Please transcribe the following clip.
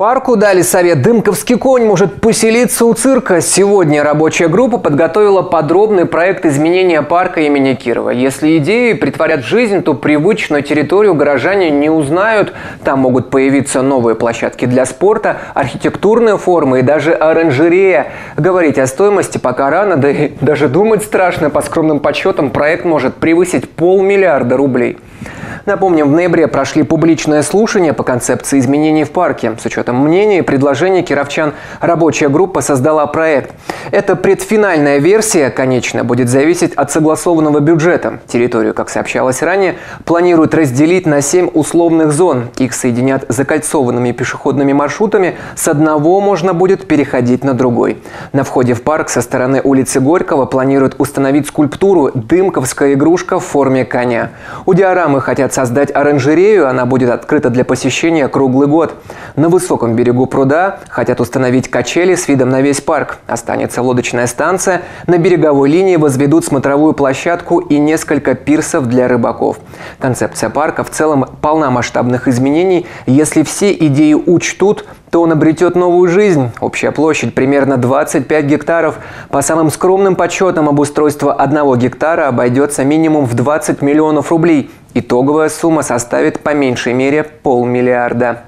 Парку дали совет «Дымковский конь» может поселиться у цирка. Сегодня рабочая группа подготовила подробный проект изменения парка имени Кирова. Если идеи притворят в жизнь, то привычную территорию горожане не узнают. Там могут появиться новые площадки для спорта, архитектурные формы и даже оранжерея. Говорить о стоимости пока рано, да и даже думать страшно. По скромным подсчетам проект может превысить полмиллиарда рублей. Напомним, в ноябре прошли публичное слушание по концепции изменений в парке. С учетом мнений и предложений кировчан рабочая группа создала проект. Это предфинальная версия, конечно, будет зависеть от согласованного бюджета. Территорию, как сообщалось ранее, планируют разделить на 7 условных зон. Их соединят закольцованными пешеходными маршрутами. С одного можно будет переходить на другой. На входе в парк со стороны улицы Горького планируют установить скульптуру «Дымковская игрушка в форме коня». У диорамы хотят хотят создать оранжерею, она будет открыта для посещения круглый год. На высоком берегу пруда хотят установить качели с видом на весь парк. Останется лодочная станция. На береговой линии возведут смотровую площадку и несколько пирсов для рыбаков. Концепция парка в целом полна масштабных изменений. Если все идеи учтут, то он обретет новую жизнь. Общая площадь примерно 25 гектаров. По самым скромным подсчетам обустройство одного гектара обойдется минимум в 20 миллионов рублей. Итоговая сумма составит по меньшей мере полмиллиарда.